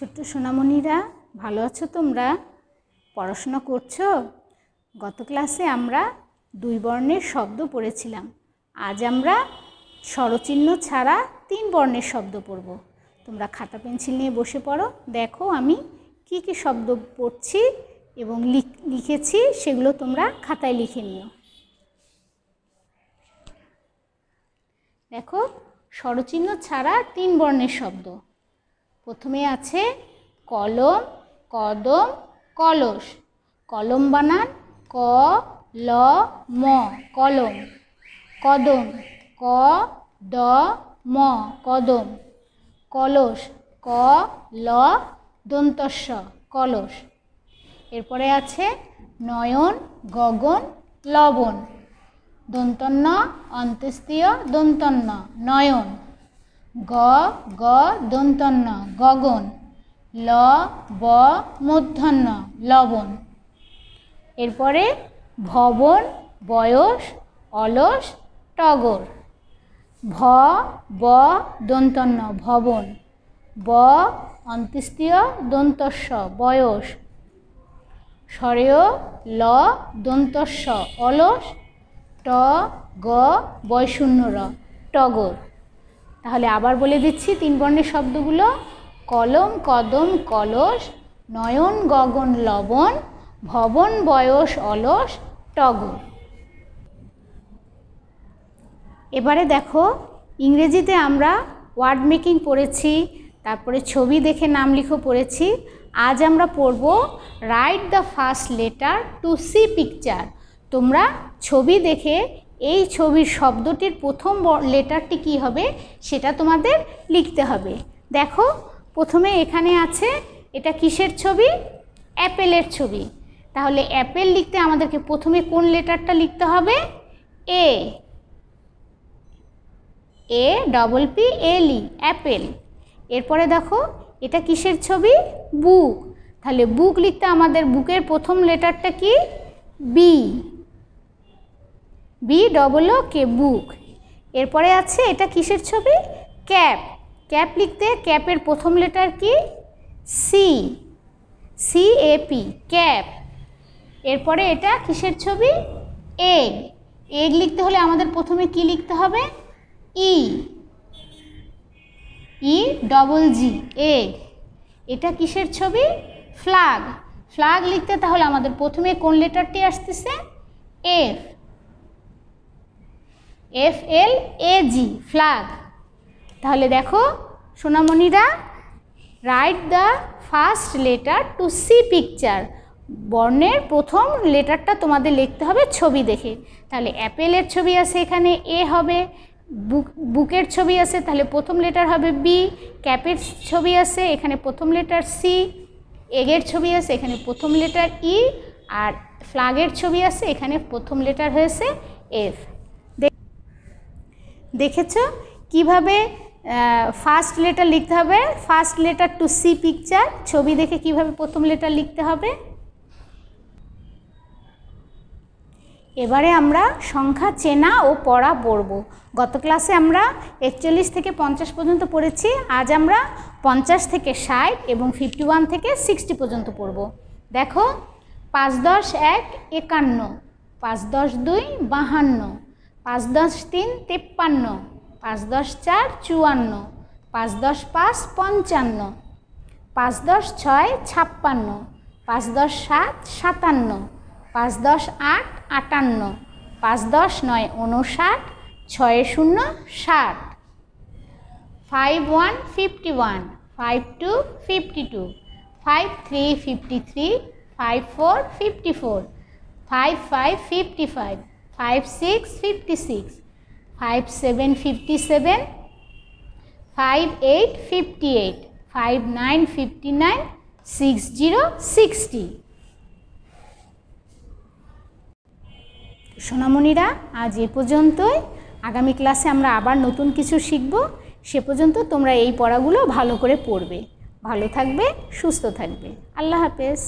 ছোট্ট সোনামণিরা, ভালো আছো তোমরা? পড়াশোনা করছ? গত ক্লাসে আমরা দুই বর্ণের শব্দ পড়েছিলাম। আজ আমরা স্বরচিহ্ন ছাড়া তিন বর্ণের শব্দ পড়ব। তোমরা খাতা পেন্সিল নিয়ে বসে পড়ো। দেখো আমি কি কি শব্দ পড়ছি এবং লিখেছি, সেগুলো তোমরা খাতায় লিখে নিও। দেখো, স্বরচিহ্ন ছাড়া তিন বর্ণের শব্দ। প্রথমে আছে কলম, কদম, কলস। কলম বানান, ক, ল, ম, কলম। কদম, ক, দ, ম, কদম। কলস, ক, ল, দন্তস্ব, কলস। এরপরে আছে নয়ন, গগন, লবণ। দন্তন্য অন্ত্যেস্তীয় দন্তন্য, নয়ন। গ গ, দন্তন্য, গগন, ল, ব মূর্ধন্য লবণ। এরপরে ভবন, বয়স, অলস, টগর। ভ, ব, দন্তন্য, ভবন। ব অন্ত্যেস্তীয় দন্তস্ব, বয়স। স্বরেয়, ল, দন্তস্ব, অলস। ট, গ বয়শূন্য র টগর। তাহলে আবার বলে দিচ্ছি তিন বর্ণের শব্দগুলো কলম, কদম, কলস, নয়ন, গগন, লবণ, ভবন, বয়স, অলস, টগর। এবারে দেখো, ইংরেজিতে আমরা ওয়ার্ড মেকিং পড়েছি, তারপরে ছবি দেখে নাম লিখো পড়েছি। আজ আমরা পড়ব write the first letter to see picture. তোমরা ছবি দেখে এই ছবির শব্দটির প্রথম লেটারটি কি হবে সেটা তোমাদের লিখতে হবে। দেখো, প্রথমে এখানে আছে, এটা কিসের ছবি? অ্যাপেলের ছবি। তাহলে অ্যাপেল লিখতে আমাদেরকে প্রথমে কোন লেটারটা লিখতে হবে? A. A, double P L E apple. এরপরে দেখো, এটা কিসের ছবি? বুক। তাহলে বুক লিখতে আমাদের বুকের প্রথম লেটারটা কি? B. B double O K book এরপরে আছে এটা কিসের ছবি? ক্যাপ ক্যাপ লিখতে ক্যাপের প্রথম লেটার কি? C C A P cap এরপরে এটা কিসের ছবি? এগ এগ লিখতে হলে আমাদের প্রথমে কি লিখতে হবে? ই ই ডবল জি এগ এটা কিসের ছবি? ফ্লাগ ফ্ল্যাগ লিখতে তাহলে আমাদের প্রথমে কোন লেটারটি আসতেছে? F F L A G flag তাহলে দেখো, সোনামণিরা write the first letter to see picture বর্ণের প্রথম লেটারটা তোমাদের লিখতে হবে ছবি দেখে। তাহলে অ্যাপেলের ছবি আছে এখানে এ হবে। বুক বুকের ছবি আছে, তাহলে প্রথম লেটার হবে বি ক্যাপের ছবি আছে, এখানে প্রথম লেটার সি এগের ছবি আছে, এখানে প্রথম লেটার ই আর ফ্ল্যাগের ছবি আছে, এখানে প্রথম লেটার হয়েছে এফ দেখেছ? কীভাবে ফার্স্ট লেটার লিখতে হবে? First letter to see picture ছবি দেখে কীভাবে প্রথম লেটার লিখতে হবে? এবারে আমরা সংখ্যা, চেনা ও পড়া পড়ব। গত ক্লাসে আমরা একচল্লিশ থেকে পঞ্চাশ পর্যন্ত পড়েছি। আজ আমরা পঞ্চাশ থেকে ষাট এবং ফিফটি ওয়ান থেকে সিক্সটি পর্যন্ত পড়ব। দেখো, পাঁচ দশ এক একান্ন, পাঁচ দশ দুই বাহান্ন পাঁচ দশ তিন তেপ্পান্ন, পাঁচ দশ চার চুয়ান্ন, পাঁচ দশ পাঁচ পঞ্চান্ন, পাঁচ দশ ছয় ছাপ্পান্ন, পাঁচ দশ সাত সাতান্ন, পাঁচ দশ আট আটান্ন, পাঁচ দশ নয় উনষাট ছয় শূন্য ষাট। Five one fifty one, five two fifty two, five three fifty three, five four fifty four, five five fifty five. Five six fifty six five seven fifty seven five eight fifty eight five nine fifty nine six zero sixty সোনামণিরা, আজ এ পর্যন্তই। আগামী ক্লাসে আমরা আবার নতুন কিছু শিখব। সে পর্যন্ত তোমরা এই পড়াগুলো ভালো করে পড়বে। ভালো থাকবে, সুস্থ থাকবে। আল্লাহ হাফেজ।